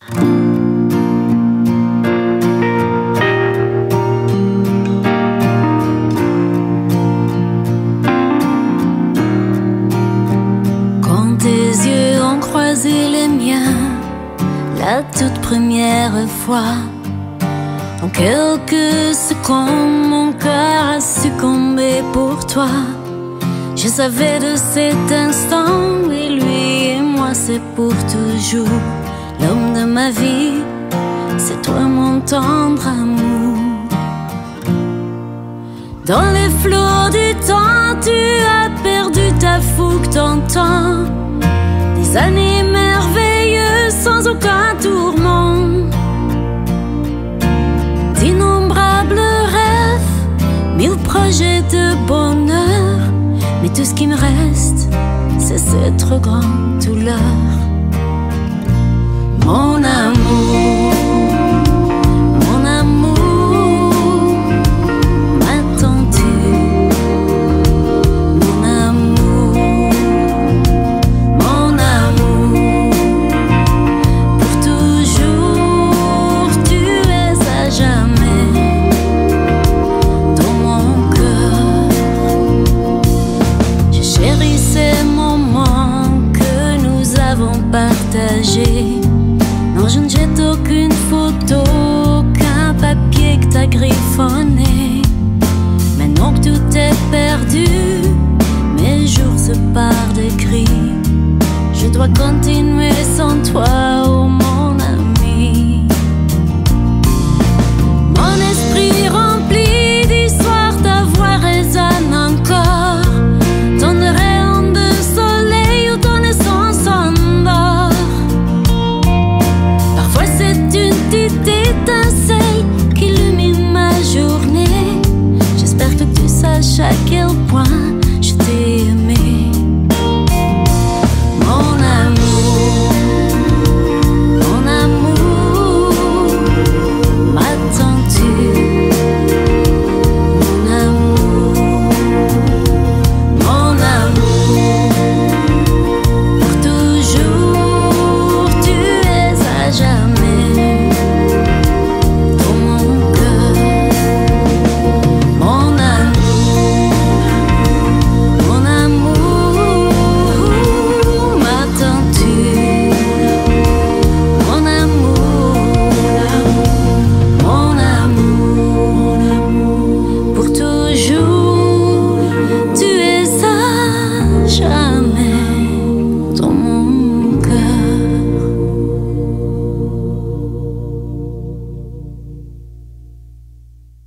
Quand tes yeux ont croisé les miens, la toute première fois, en quelques secondes, mon cœur a succombé pour toi. Je savais de cet instant, et lui et moi, c'est pour toujours. L'homme de ma vie, c'est toi, mon tendre amour. Dans les flots du temps, tu as perdu ta fougue, temps. Des années merveilleuses sans aucun tourment. D'innombrables rêves, mille projets de bonheur. Mais tout ce qui me reste, c'est cette grande douleur. check killed.